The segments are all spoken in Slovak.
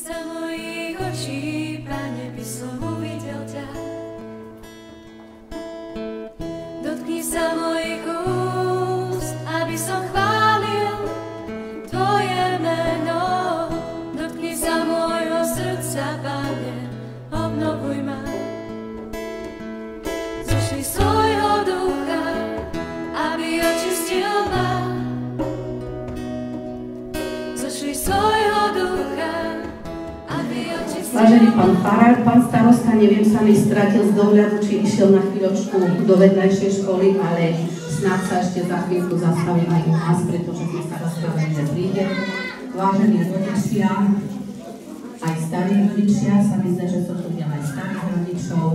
sa mojich očí, Pane, by som uvidel ťa. Dotkni sa mojich úst, aby som chválil Tvoje meno. Dotkni sa môjho srdca, Pane, obnovuj ma. Zošli svojho ducha, aby očistil ma. Zošli svojho Vážený pán Farár, pán starosta, neviem sa mi stratil z dohľadu, či išiel na chvíľočku do vedľajšej školy, ale snáď sa ešte za chvíľku zastavím aj u nás, pretože sme sa rozprávali, príde. Vážení rodičia, aj starí rodičia, sa mi zdá, že sú tu aj starých rodičov,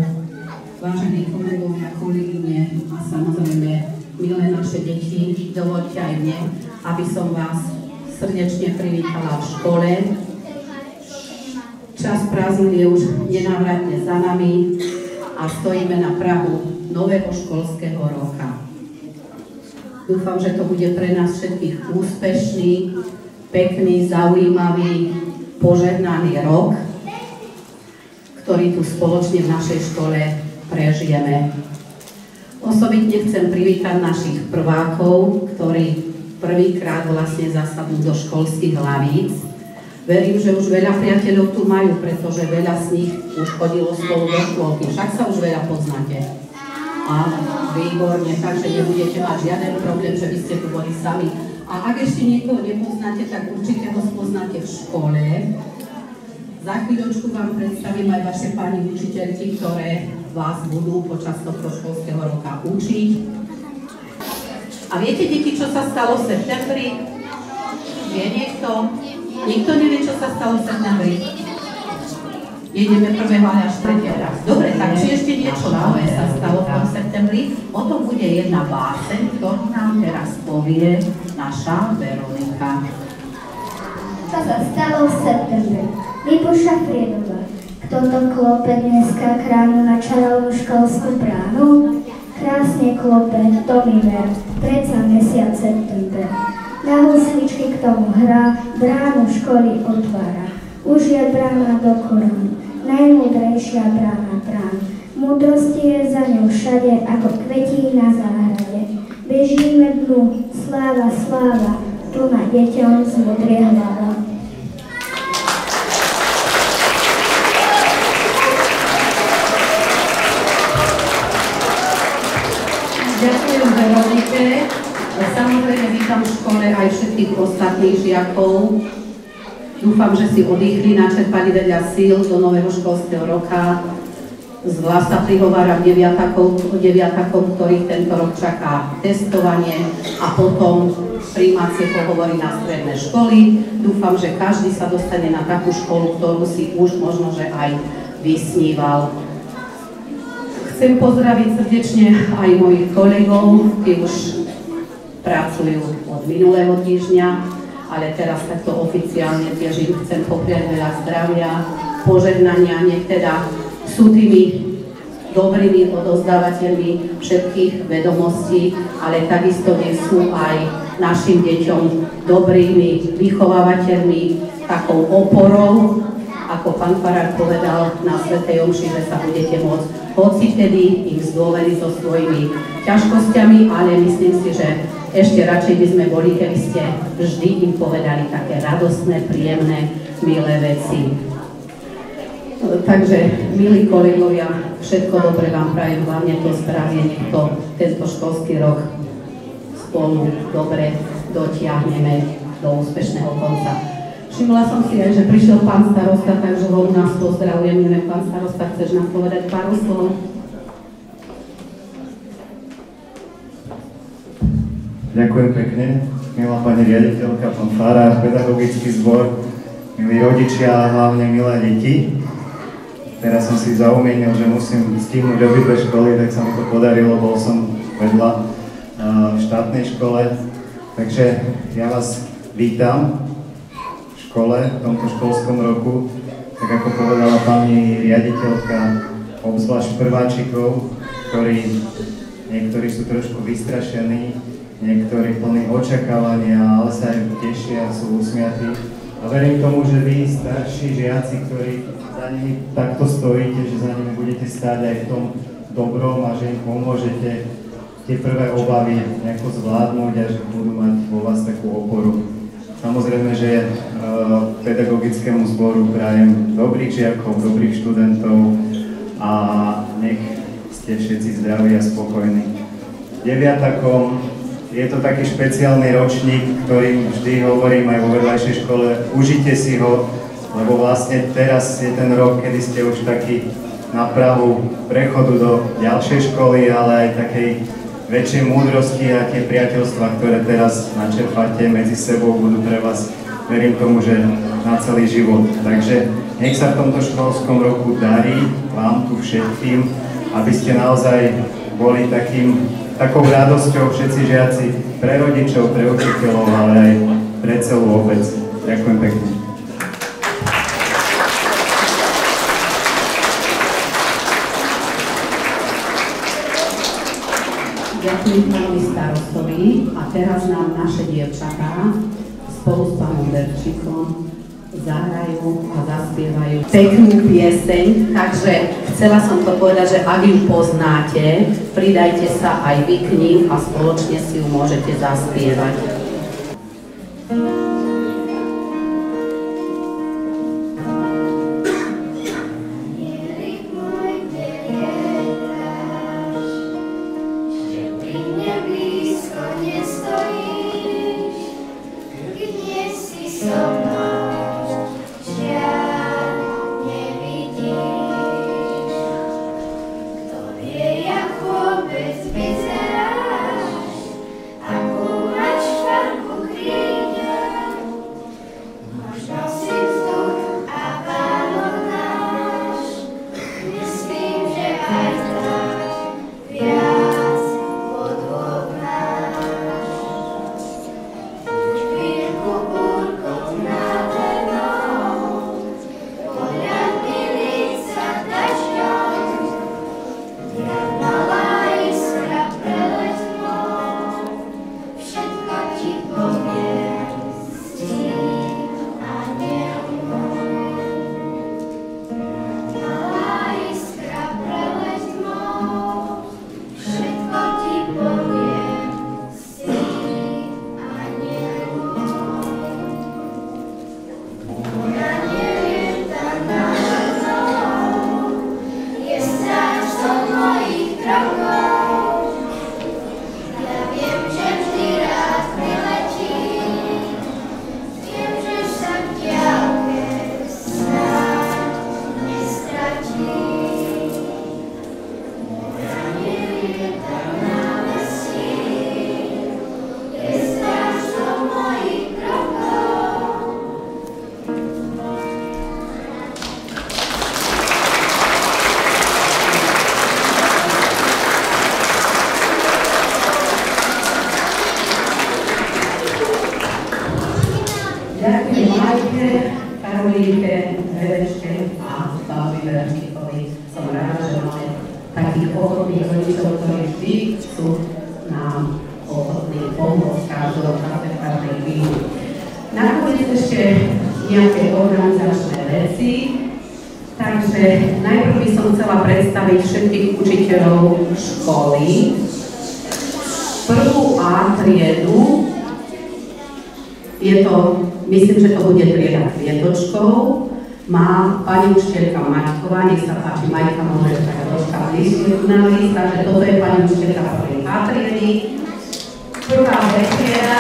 vážení kolegovia, kolegyne a samozrejme milé naše deti, dovolte aj mne, aby som vás srdečne privítala v škole, Čas prázdnin je už nenávratne za nami a stojíme na Prahu nového školského roka. Dúfam, že to bude pre nás všetkých úspešný, pekný, zaujímavý, požehnaný rok, ktorý tu spoločne v našej škole prežijeme. Osobitne chcem privítať našich prvákov, ktorí prvýkrát vlastne zasadnú do školských hlavíc Verím, že už veľa priateľov tu majú, pretože veľa z nich už chodilo spolu do škôlky. Však sa už veľa poznáte. A výborne, takže nebudete mať žiaden problém, že by ste tu boli sami. A ak ešte niekoho nepoznáte, tak určite ho spoznáte v škole. Za chvíľočku vám predstavím aj vaše pani učiteľky, ktoré vás budú počas tohto školského roka učiť. A viete, deti, čo sa stalo v septembri? Vie niekto? Nikto nevie, čo sa stalo v septembri. Jedeme 1. až 3. raz. Dobre, tak či ešte niečo nové sa stalo v septembri? O tom bude jedna báseň, ktorú nám teraz povie naša Veronika. Čo sa stalo v septembri? Libuša Friedová. Kto to klope dneska kránu na čarovnú školskú bránu? Krásne klope, to mi ver, predsa mesiac september. Na husličky k tomu hrá, bránu školy otvára. Už je brána do korán, najmúdrejšia brána brán. Múdrosti je za ňou všade, ako kvetí na záhrade. Bežíme dnu, sláva, sláva, tu na deťom z modrie hlava. Ďakujem Veronike. Samozrejme vítam v škole aj všetkých ostatných žiakov. Dúfam, že si oddychli, načerpali veľa síl do nového školského roka. Zvlášť sa prihováram deviatakom, deviatakom, ktorých tento rok čaká testovanie a potom príjmacie pohovory na stredné školy. Dúfam, že každý sa dostane na takú školu, ktorú si už možno, že aj vysníval. Chcem pozdraviť srdečne aj mojich kolegov, tí už pracujú od minulého týždňa, ale teraz takto oficiálne tiež im chcem popriať veľa zdravia, požehnania, nech teda sú tými dobrými odozdávateľmi všetkých vedomostí, ale takisto nech sú aj našim deťom dobrými vychovávateľmi, takou oporou, ako pán Farár povedal na Svetej Omši, že sa budete môcť hoci vtedy ich zdôveriť so svojimi ťažkosťami, ale myslím si, že ešte radšej by sme boli, keby ste vždy im povedali také radostné, príjemné, milé veci. Takže, milí kolegovia, všetko dobre vám prajem, hlavne to zdravie, nech to tento školský rok spolu dobre dotiahneme do úspešného konca. Všimla som si aj, že prišiel pán starosta, takže ho u nás pozdravujem. Pán starosta, chceš nám povedať pár slov? Ďakujem pekne, milá pani riaditeľka, pán Farár, pedagogický zbor, milí rodičia a hlavne milé deti. Teraz som si zaumienil, že musím stihnúť obidve školy, tak sa mi to podarilo, bol som vedľa v štátnej škole. Takže ja vás vítam v škole, v tomto školskom roku. Tak ako povedala pani riaditeľka, obzvlášť prváčikov, ktorí niektorí sú trošku vystrašení, niektorí plní očakávania, ale sa aj tešia, sú usmiatí, A verím tomu, že vy, starší žiaci, ktorí za nimi takto stojíte, že za nimi budete stáť aj v tom dobrom a že im pomôžete tie prvé obavy nejako zvládnuť a že budú mať vo vás takú oporu. Samozrejme, že uh, pedagogickému zboru prajem dobrých žiakov, dobrých študentov a nech ste všetci zdraví a spokojní. Deviatakom je to taký špeciálny ročník, ktorým vždy hovorím aj vo vedľajšej škole, užite si ho, lebo vlastne teraz je ten rok, kedy ste už taký na prahu prechodu do ďalšej školy, ale aj takej väčšej múdrosti a tie priateľstva, ktoré teraz načerpáte medzi sebou, budú pre vás, verím tomu, že na celý život. Takže nech sa v tomto školskom roku darí vám tu všetkým, aby ste naozaj boli takým, takou radosťou všetci žiaci pre rodičov, pre učiteľov, ale aj pre celú obec. Ďakujem pekne. Ďakujem pánovi starostovi a teraz nám naše dievčatá spolu s pánom Berčikom zahrajú a zaspievajú peknú pieseň, takže chcela som to povedať, že ak ju poznáte, pridajte sa aj vy k ním a spoločne si ju môžete zaspievať. Ďakujem vždy sú nám ochotní pomôcť každého čase v každej chvíli. Nakoniec ešte nejaké organizačné veci. Takže najprv by som chcela predstaviť všetkých učiteľov školy. Prvú A triedu je to Myslím, že to bude trieda kvietočkou. Má pani učiteľka Maťková, nech sa páči, Majka môže troška bližšie na list, takže toto je pani učiteľka prvej A triedy. Prvá večera.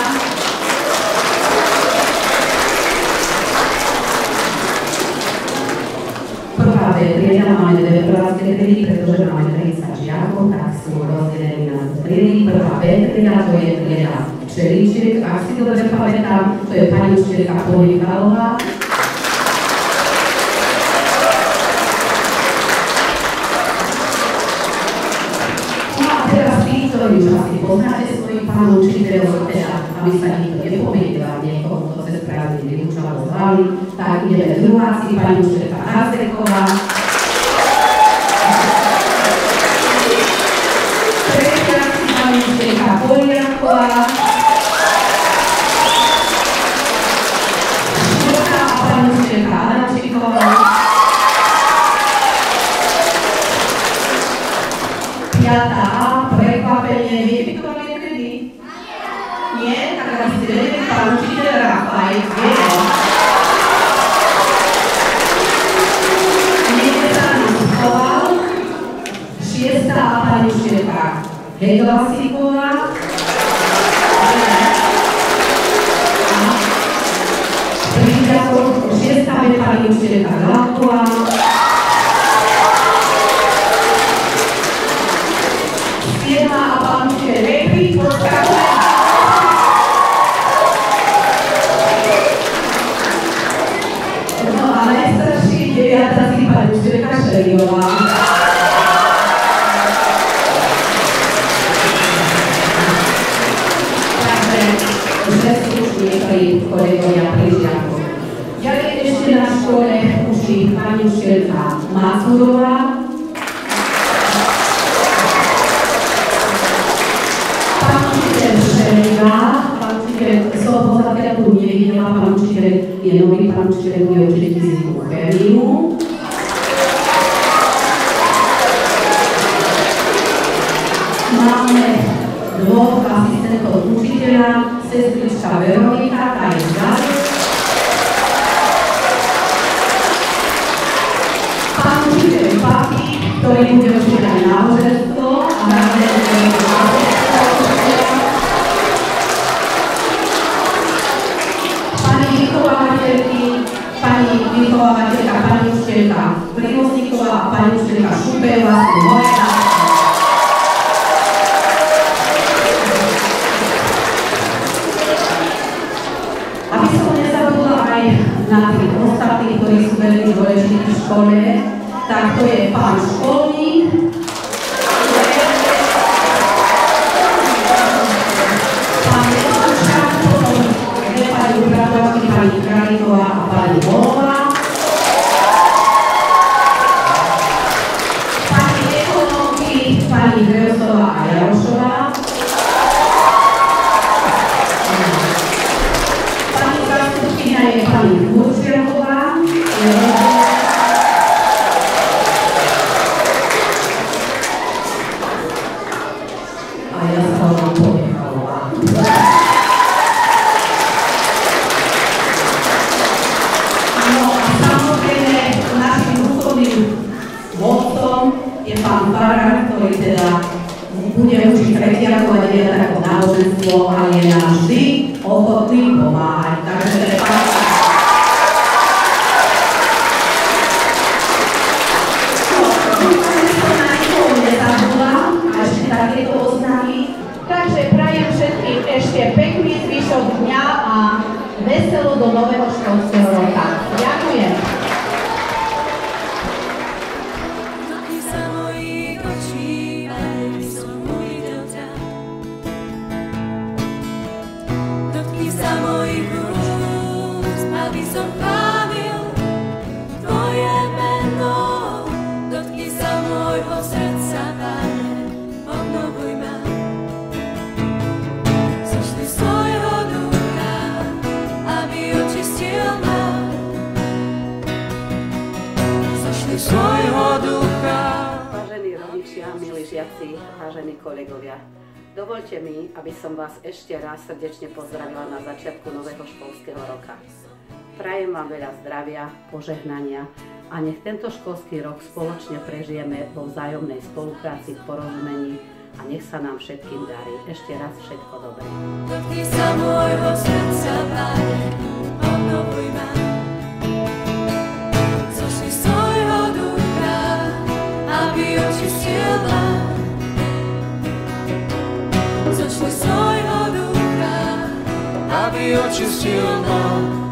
Prvá trieda, máme dve prvácké triedy, pretože máme 30 žiakov, tak sú rozdelení na triedy. Prvá B trieda, to je trieda Čelíček, ak si dobre pamätám, to je pani učiteľka Polikálová. účasti. Poznáte svojich pánov učiteľov, teda, aby sa nikto nepomýlil, niekoho, kto sa správne vyučoval, zvali. Tak ideme druháci, pani učiteľka Hazeková. Treťáci, pani učiteľka Poliaková. Štvrtá, pani učiteľka Adačíková. piatá Martina Rafael Mieta Sánu Skoval, šiestá pani Štepa. Hejdová si učiteľka Mazurová. Pán učiteľ Šeliva, pán učiteľ Sloboda, teda tu nevidela, pán učiteľ je nový, pán učiteľ bude učiť fyziku chémiu. Máme dvoch asistentov učiteľa, sestrička Veronika, tá je vzadu. Pán učiteľ Papi, ktorý bude učiť aj náboženstvo a náboženstvo Pani vychovávateľky, pani vychovávateľka, pani učiteľka Privozníková a pani učiteľka Šupejová moje Aby som nezabudla aj na tých ostatných, ktorí sú veľmi dôležití v škole, tak to je pán školník, pán Jelančka, potom dve pani upravovačky, pani Kraliková a pani Volová. Pani ekonomky, pani Greusová a Jarošová. Pani zástupkynia je pani Kurčiaková. A ja sa vám ponechala. No a samozrejme našim duchovným vodcom je pán Farár, ktorý teda bude učiť tretiakov a deviatak ako náboženstvo, ale je nám vždy ochotný pomáhať. Takže sa mojich úst, aby som chválil Tvoje meno. Dotknij sa môjho srdca, Pane, obnovuj ma. Zošli svojho ducha, aby očistil ma. Zošli svojho ducha, Vážení rodičia, milí žiaci, vážení kolegovia, dovolte mi, aby som vás ešte raz srdečne pozdravila na začiatku nového školského roka. Prajem vám veľa zdravia, požehnania a nech tento školský rok spoločne prežijeme vo vzájomnej spolupráci, v porozumení a nech sa nám všetkým darí. Ešte raz všetko dobré. dotknij sa môjho srdca, Pane, obnovuj očistil ma.